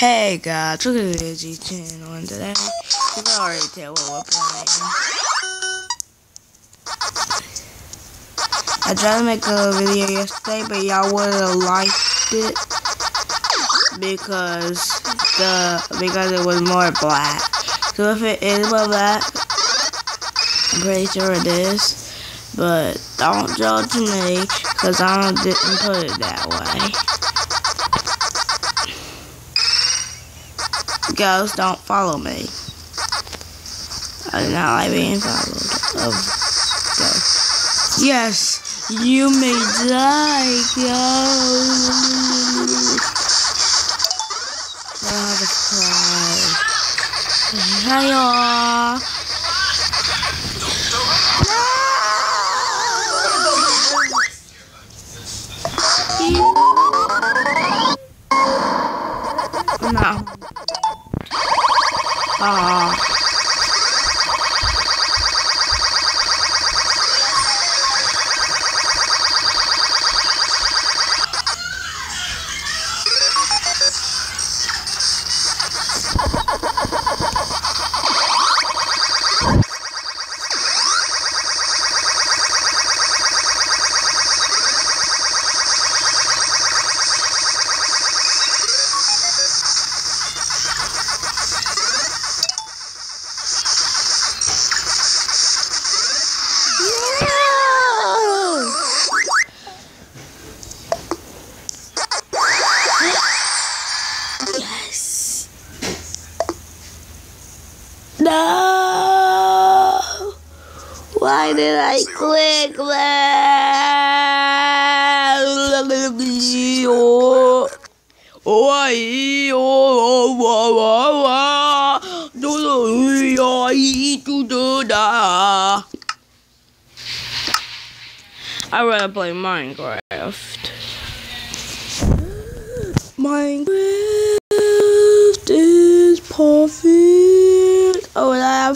Hey guys, look at the Digi channel and today you can already tell what we're playing. I tried to make a video yesterday, but y'all would have liked it because the because it was more black. So if it is more black, I'm pretty sure it is. But don't judge me because I didn't put it that way. Ghost, don't follow me. I do not like being followed. Oh, of ghosts. Yes, you may die, ghost. I have to cry. Hiya. No. Why did I click that? Why? I rather play Minecraft. Minecraft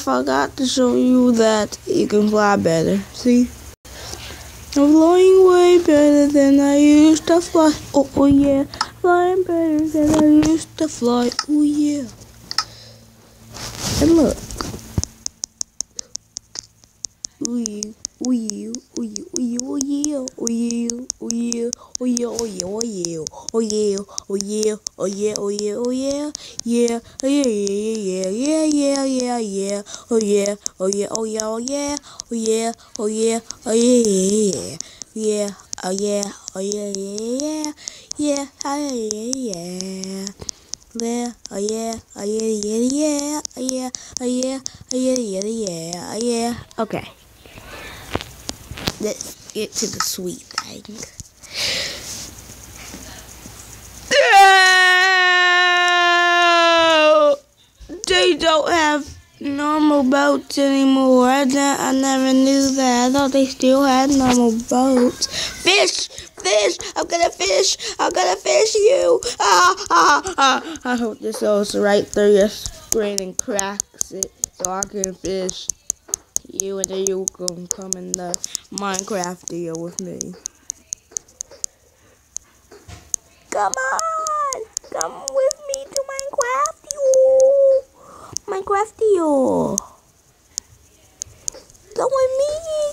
forgot to show you that you can fly better. See? I'm flying way better than I used to fly. Oh, oh yeah. Flying better than I used to fly. Oh yeah. And look. Ooh yeah. Oh yeah, oh yeah, oh yeah, oh yeah, oh, oh, Oh yeah, oh yeah, oh yeah, oh yeah, oh yeah, oh yeah, oh yeah, oh yeah, yeah, oh yeah, yeah, yeah, yeah, yeah, yeah, yeah, oh yeah, oh yeah, oh yeah, oh yeah, oh yeah, oh yeah, oh yeah, yeah, yeah, oh yeah, oh yeah, yeah, yeah, yeah, oh yeah, yeah, yeah, oh yeah, oh yeah, yeah, yeah, oh yeah, oh yeah, oh yeah, yeah, yeah, oh yeah. Okay. Let's get to the sweet thing. They don't have normal boats anymore. I, I never knew that. I thought they still had normal boats. Fish! Fish! I'm gonna fish! I'm gonna fish you! Ah, ah, ah. I hope this goes right through your screen and cracks it so I can fish you and then you can come in the Minecraft deal with me. Come on! Come with me to Minecraft! Minecraft deal! Come with me!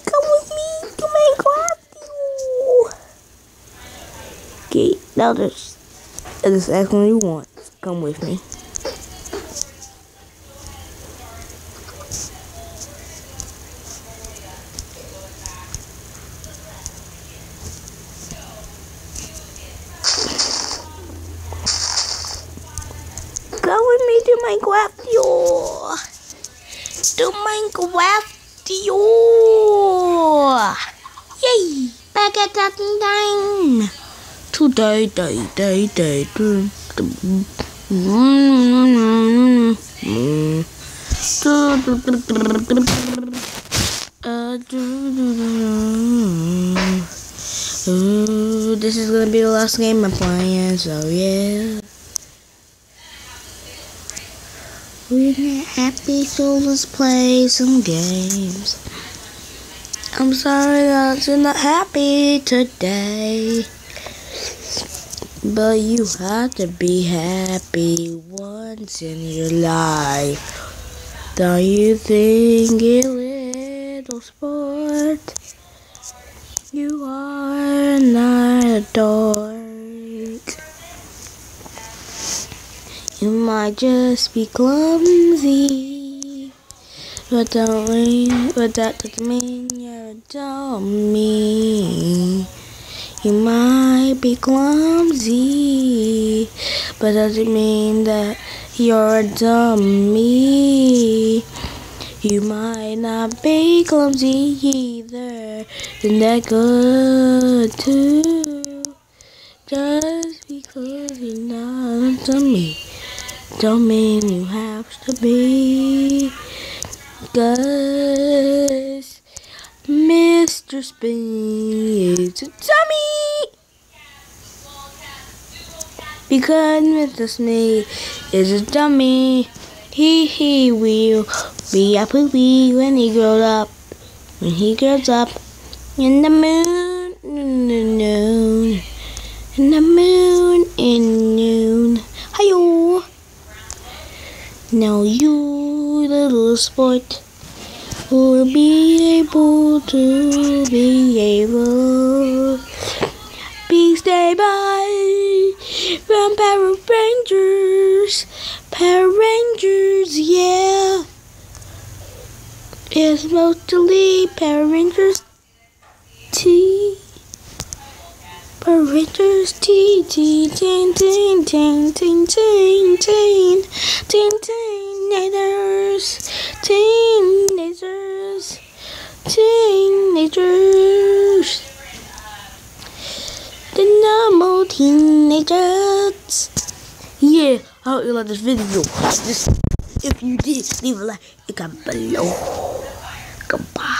Come with me to Minecraft deal! Okay, now this is exactly what you want. Come with me. Go with me to Minecraft, yo. To Minecraft, yo. Yay! Back at that time. Today, day, day, day. Ooh, this is gonna be the last game I'm playing, so yeah. We're happy, so let's play some games. I'm sorry that you're not happy today. But you have to be happy once in your life. Don't you think a little sport? You are not a You might just be clumsy. But don't mean, but that doesn't mean you're a dummy. You might be clumsy, but doesn't mean that you're a dummy. You might not be clumsy either, and that good too. Just because you're not a dummy, don't mean you have to be. Cause Mr. Is a dummy. Because Mr. Smith is a dummy. He he will be a poopy when he grows up. When he grows up in the moon, in the noon, in the moon, in noon. Hi-yo. Now you little sport will be able to be able be stay by from Power Rangers. Power Rangers, yeah. It's mostly Power Rangers T. Power Rangers T T Teen Teen Teen Teen Teen Teen Teen Teenagers teen, Teenagers Teenagers The normal teenagers Yeah, I hope you like this video. Just, if you did, leave a like and comment below. Goodbye.